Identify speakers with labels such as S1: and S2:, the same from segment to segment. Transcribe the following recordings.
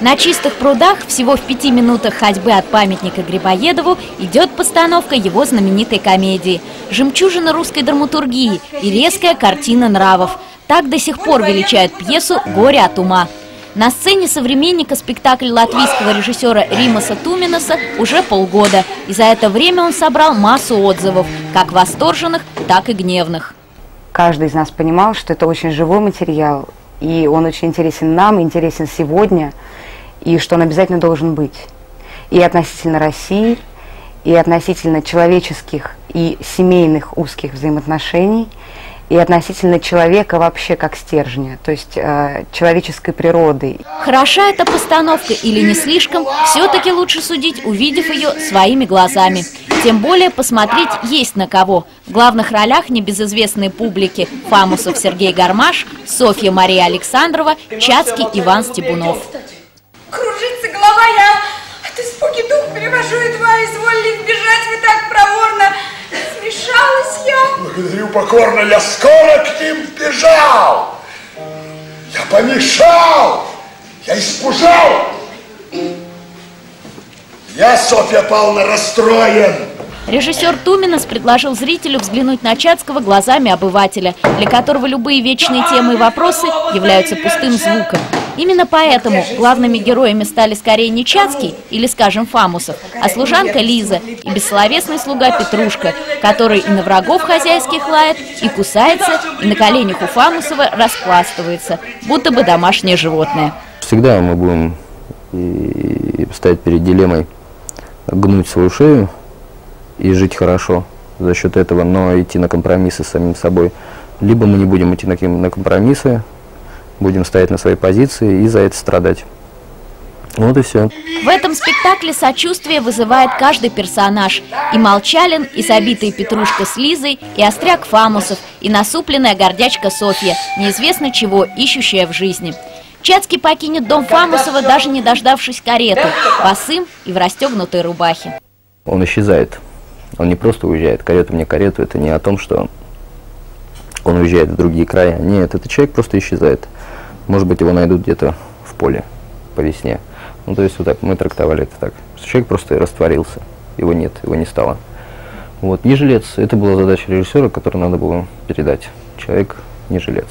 S1: На чистых прудах, всего в пяти минутах ходьбы от памятника Грибоедову, идет постановка его знаменитой комедии. Жемчужина русской драматургии и резкая картина нравов. Так до сих пор величают пьесу «Горе от ума». На сцене современника спектакль латвийского режиссера Римаса Туминаса уже полгода. И за это время он собрал массу отзывов, как восторженных, так и гневных.
S2: Каждый из нас понимал, что это очень живой материал, и он очень интересен нам, интересен сегодня – и что он обязательно должен быть. И относительно России, и относительно человеческих и семейных узких взаимоотношений, и относительно человека вообще как стержня, то есть э, человеческой природы.
S1: Хороша эта постановка или не слишком, все-таки лучше судить, увидев ее своими глазами. Тем более посмотреть есть на кого. В главных ролях небезызвестные публики Фамусов Сергей Гармаш, Софья Мария Александрова, Чацкий Иван Стебунов
S3: голова, я от испуги дух перевожу, едва изволили бежать вы так проворно. Смешалась я.
S4: Благодарю покорно, я скоро к ним бежал. Я помешал, я испужал. Я, Софья Павловна, расстроен.
S1: Режиссер Туминас предложил зрителю взглянуть на Чацкого глазами обывателя, для которого любые вечные темы и вопросы являются пустым звуком. Именно поэтому главными героями стали скорее не Чацкий или, скажем, Фамусов, а служанка Лиза и бессловесный слуга Петрушка, который и на врагов хозяйских лает, и кусается, и на коленях у Фамусова распластывается, будто бы домашнее животное.
S5: Всегда мы будем и стоять перед дилеммой гнуть свою шею и жить хорошо за счет этого, но идти на компромиссы с самим собой. Либо мы не будем идти на компромиссы, будем стоять на своей позиции и за это страдать. Вот и все.
S1: В этом спектакле сочувствие вызывает каждый персонаж. И Молчалин, и забитый Петрушка с Лизой, и Остряк Фамусов, и насупленная гордячка Софья, неизвестно чего, ищущая в жизни. Чацкий покинет дом Фамусова, даже не дождавшись кареты, босым и в расстегнутой рубахе.
S5: Он исчезает. Он не просто уезжает. Карета мне карету. Это не о том, что он уезжает в другие края. Нет, этот человек просто исчезает. Может быть, его найдут где-то в поле по весне. Ну, то есть вот так мы трактовали это так. Человек просто растворился. Его нет, его не стало. Вот, не жилец. Это была задача режиссера, которую надо было передать. Человек не жилец.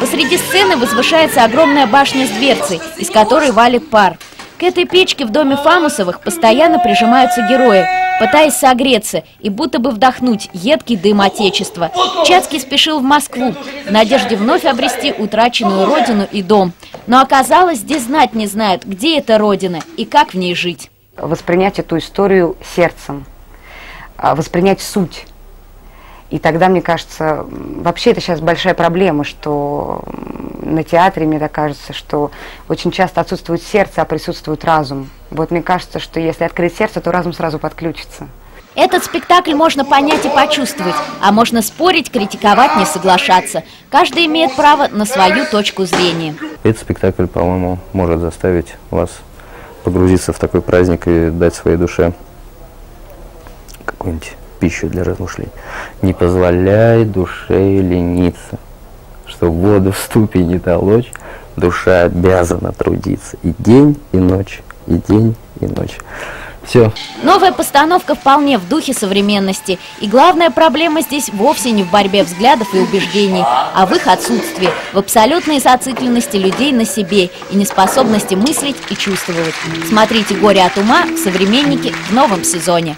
S1: Посреди сцены возвышается огромная башня с дверцей, из которой валит пар. К этой печке в доме Фамусовых постоянно прижимаются герои, пытаясь согреться и будто бы вдохнуть едкий дым Отечества. Чацкий спешил в Москву в надежде вновь обрести утраченную родину и дом. Но оказалось, здесь знать не знают, где эта родина и как в ней жить.
S2: Воспринять эту историю сердцем, а, воспринять суть. И тогда, мне кажется, вообще это сейчас большая проблема, что на театре, мне так кажется, что очень часто отсутствует сердце, а присутствует разум. Вот мне кажется, что если открыть сердце, то разум сразу подключится.
S1: Этот спектакль можно понять и почувствовать, а можно спорить, критиковать, не соглашаться. Каждый имеет право на свою точку зрения.
S5: Этот спектакль, по-моему, может заставить вас погрузиться в такой праздник и дать своей душе какую-нибудь пищу для размышлений. Не позволяй душе лениться что воду в ступе не толочь, душа обязана трудиться и день, и ночь, и день, и ночь. Все.
S1: Новая постановка вполне в духе современности. И главная проблема здесь вовсе не в борьбе взглядов и убеждений, а в их отсутствии, в абсолютной зацикленности людей на себе и неспособности мыслить и чувствовать. Смотрите «Горе от ума» в «Современнике» в новом сезоне.